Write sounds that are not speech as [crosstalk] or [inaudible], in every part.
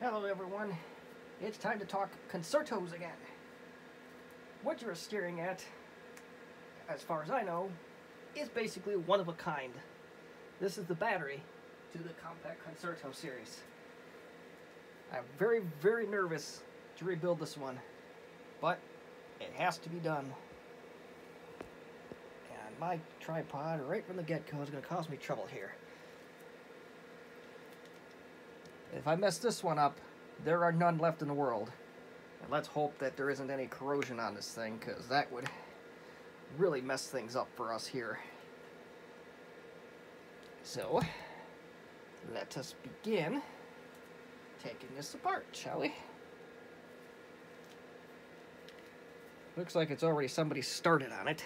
Hello everyone, it's time to talk concertos again. What you're staring at, as far as I know, is basically one of a kind. This is the battery to the Compaq Concerto series. I'm very, very nervous to rebuild this one, but it has to be done. And my tripod, right from the get-go, is going to cause me trouble here. If I mess this one up, there are none left in the world. And let's hope that there isn't any corrosion on this thing, because that would really mess things up for us here. So, let us begin taking this apart, shall we? Looks like it's already somebody started on it.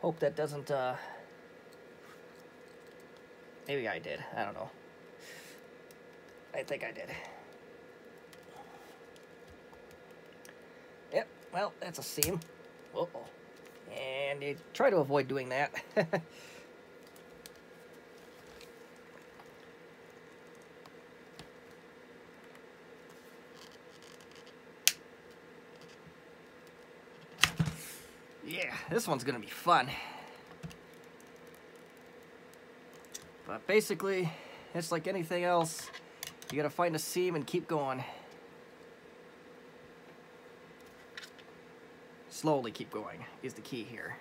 Hope that doesn't, uh... Maybe I did. I don't know. I think I did. Yep, well, that's a seam. Uh oh And you try to avoid doing that. [laughs] yeah, this one's gonna be fun. But basically, it's like anything else. You gotta find a seam and keep going. Slowly keep going is the key here.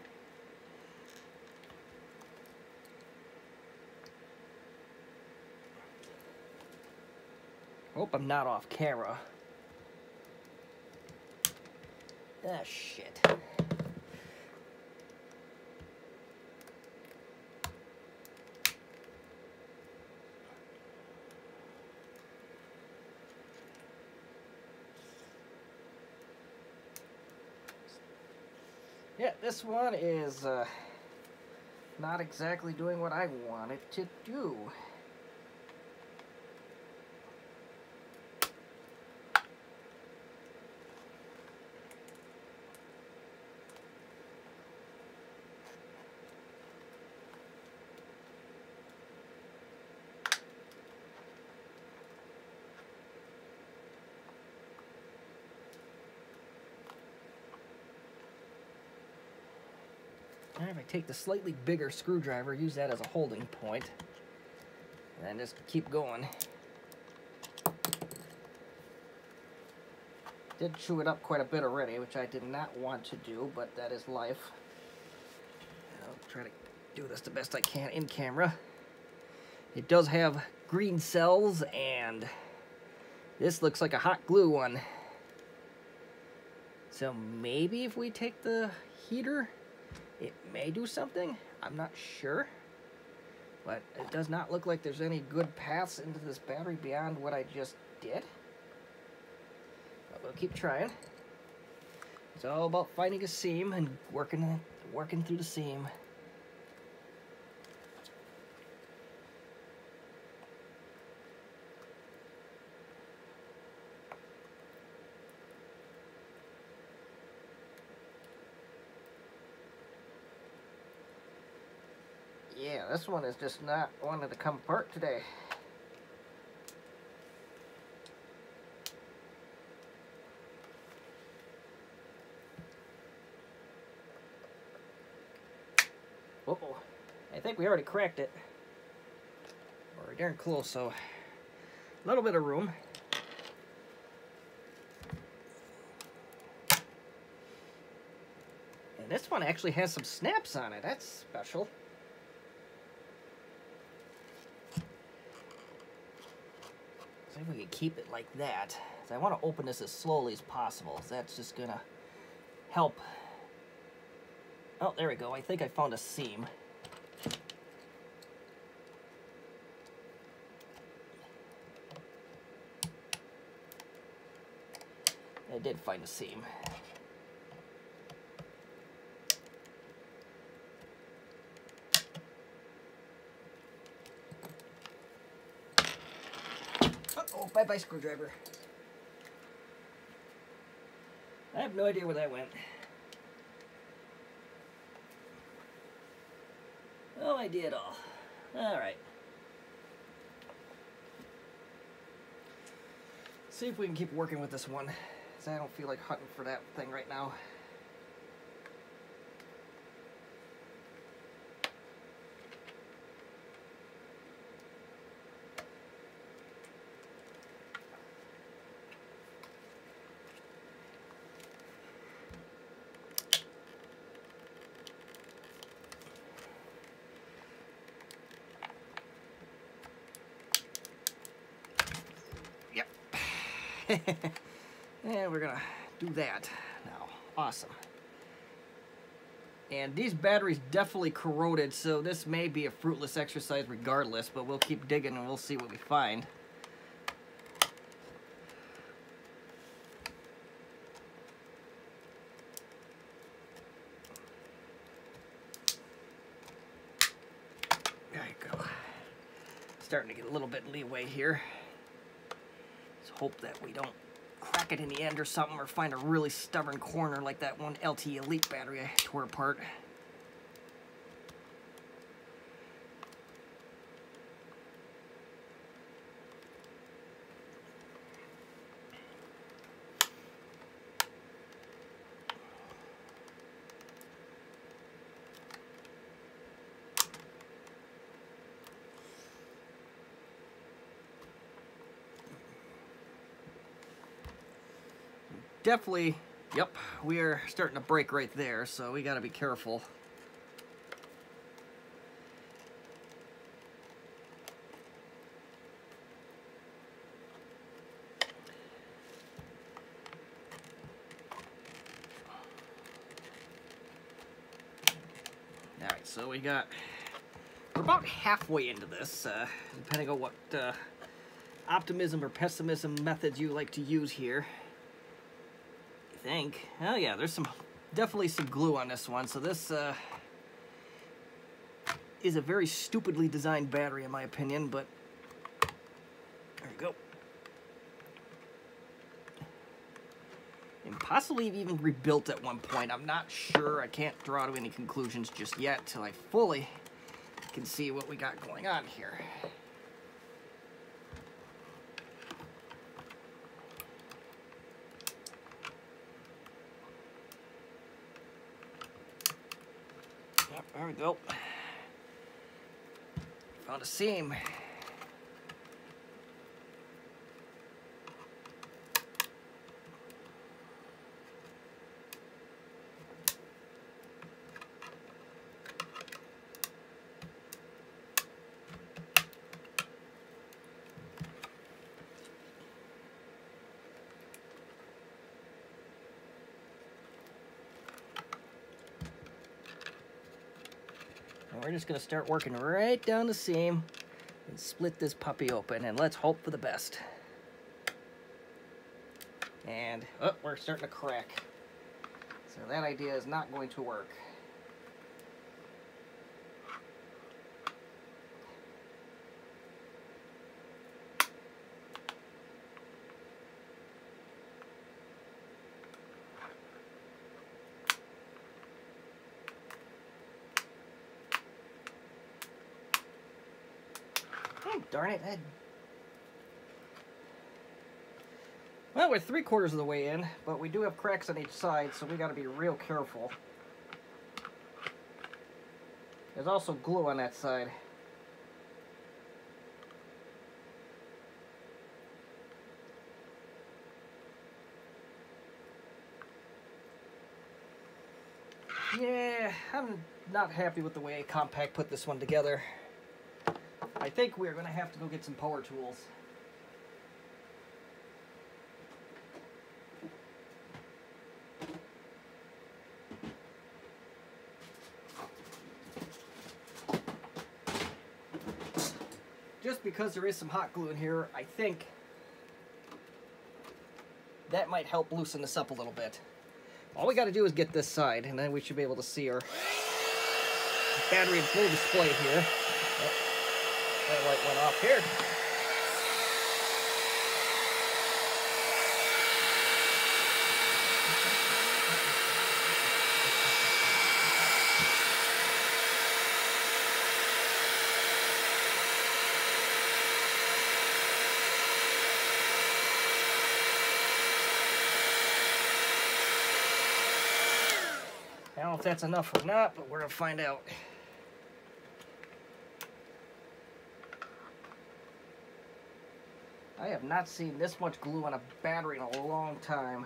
Hope I'm not off camera. Ah, shit. Yeah, this one is uh, not exactly doing what I want it to do. And if I take the slightly bigger screwdriver, use that as a holding point, and just keep going. Did chew it up quite a bit already, which I did not want to do, but that is life. I'll try to do this the best I can in camera. It does have green cells, and this looks like a hot glue one. So maybe if we take the heater it may do something. I'm not sure. But it does not look like there's any good paths into this battery beyond what I just did. But we'll keep trying. It's all about finding a seam and working working through the seam. Yeah, this one is just not wanting to come apart today. Uh oh I think we already cracked it. We're darn close, so a little bit of room. And this one actually has some snaps on it. That's special. See if we can keep it like that. I want to open this as slowly as possible. That's just going to help. Oh, there we go. I think I found a seam. I did find a seam. Oh, bye-bye screwdriver. I have no idea where that went. No idea at all. All right. See if we can keep working with this one. Cause I don't feel like hunting for that thing right now. [laughs] and we're gonna do that now. Awesome. And these batteries definitely corroded, so this may be a fruitless exercise regardless, but we'll keep digging and we'll see what we find. There you go. Starting to get a little bit leeway here hope that we don't crack it in the end or something or find a really stubborn corner like that one LTE Elite battery I tore apart. Definitely, yep, we are starting to break right there, so we got to be careful. All right, so we got, we're about halfway into this, uh, depending on what uh, optimism or pessimism methods you like to use here think. Oh yeah, there's some, definitely some glue on this one. So this uh, is a very stupidly designed battery in my opinion, but there we go. And possibly even rebuilt at one point. I'm not sure. I can't draw to any conclusions just yet till I fully can see what we got going on here. There we go. Found a seam. We're just gonna start working right down the seam and split this puppy open and let's hope for the best. And, oh, we're starting to crack. So that idea is not going to work. Darn it. I'd... Well, we're three quarters of the way in, but we do have cracks on each side, so we got to be real careful. There's also glue on that side. Yeah, I'm not happy with the way Compaq put this one together. I think we're going to have to go get some power tools. Just because there is some hot glue in here, I think that might help loosen this up a little bit. All we got to do is get this side, and then we should be able to see our battery full display here. That light went off here. I don't know if that's enough or not, but we're going to find out. I have not seen this much glue on a battery in a long time.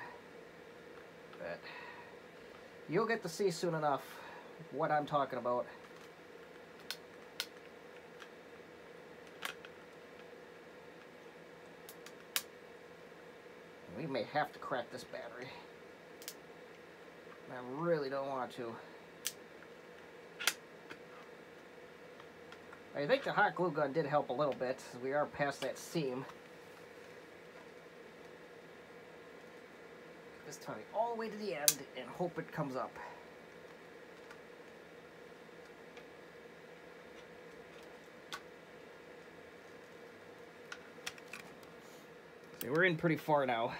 But you'll get to see soon enough what I'm talking about. We may have to crack this battery. I really don't want to. I think the hot glue gun did help a little bit. We are past that seam. All the way to the end and hope it comes up. So we're in pretty far now.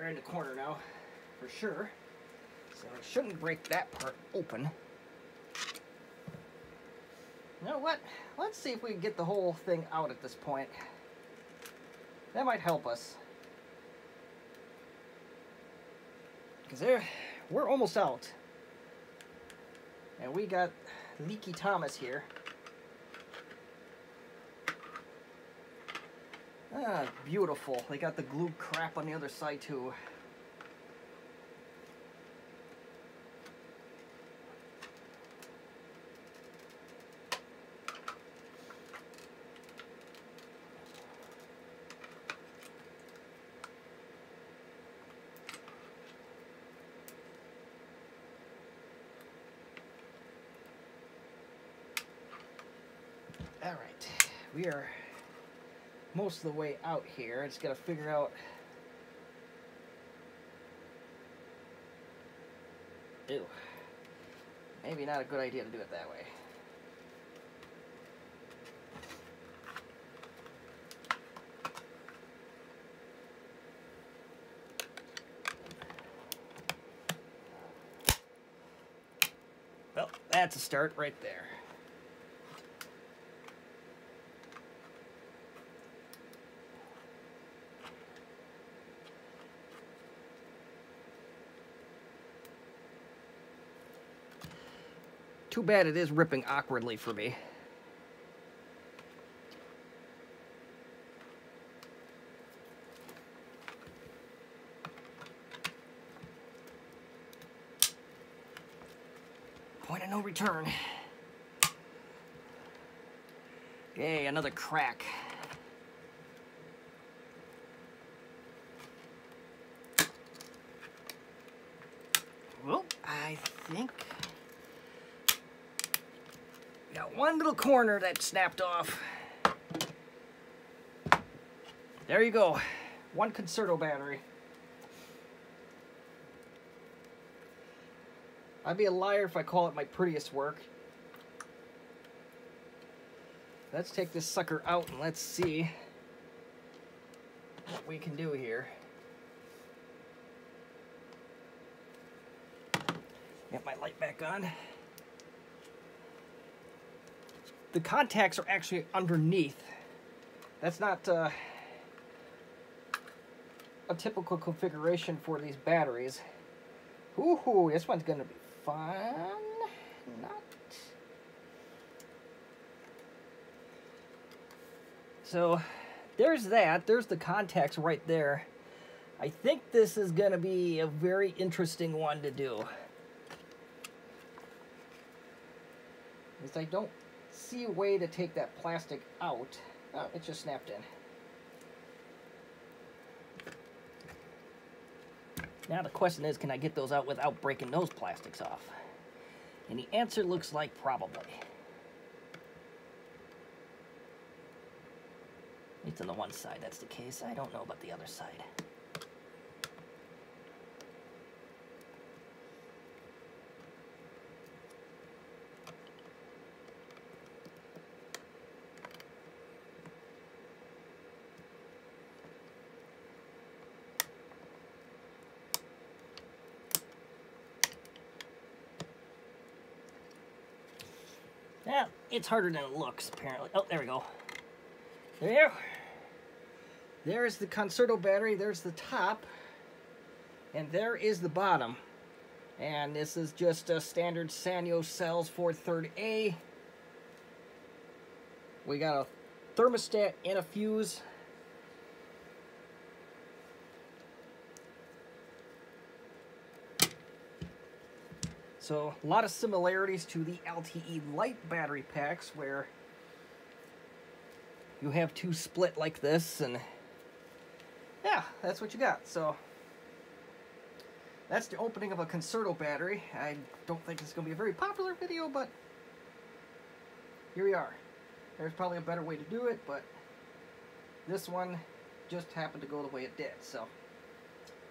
we're in the corner now, for sure. So it shouldn't break that part open. You know what? Let's see if we can get the whole thing out at this point. That might help us. Because there, we're almost out. And we got Leaky Thomas here. Ah, beautiful. They got the glue crap on the other side too. All right, we are most of the way out here. I just got to figure out. Ew. Maybe not a good idea to do it that way. Well, that's a start right there. Too bad it is ripping awkwardly for me. Point of no return. Yay, another crack. Well, I think One little corner that snapped off. There you go. One Concerto battery. I'd be a liar if I call it my prettiest work. Let's take this sucker out and let's see what we can do here. Get my light back on the contacts are actually underneath. That's not uh, a typical configuration for these batteries. Ooh, this one's gonna be fun. Not. So, there's that. There's the contacts right there. I think this is gonna be a very interesting one to do. Because I don't see a way to take that plastic out. Oh, it just snapped in. Now the question is, can I get those out without breaking those plastics off? And the answer looks like probably. It's on the one side that's the case. I don't know about the other side. Yeah, it's harder than it looks, apparently. Oh, there we go. There. There's the Concerto battery. There's the top. And there is the bottom. And this is just a standard Sanyo cells 4 third A. We got a thermostat and a fuse. So a lot of similarities to the LTE Elite battery packs where you have two split like this and yeah, that's what you got. So that's the opening of a Concerto battery. I don't think it's going to be a very popular video, but here we are. There's probably a better way to do it, but this one just happened to go the way it did. So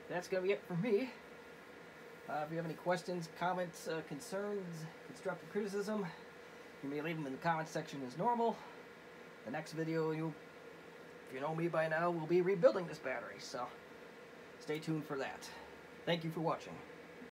that's going to be it for me. Uh, if you have any questions, comments, uh, concerns, constructive criticism, you may leave them in the comments section as normal. The next video, you, if you know me by now, will be rebuilding this battery, so stay tuned for that. Thank you for watching.